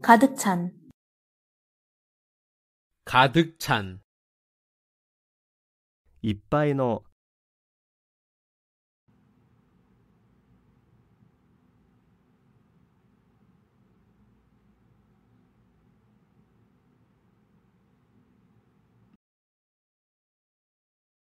가득 찬, 가득 찬, 이빠이너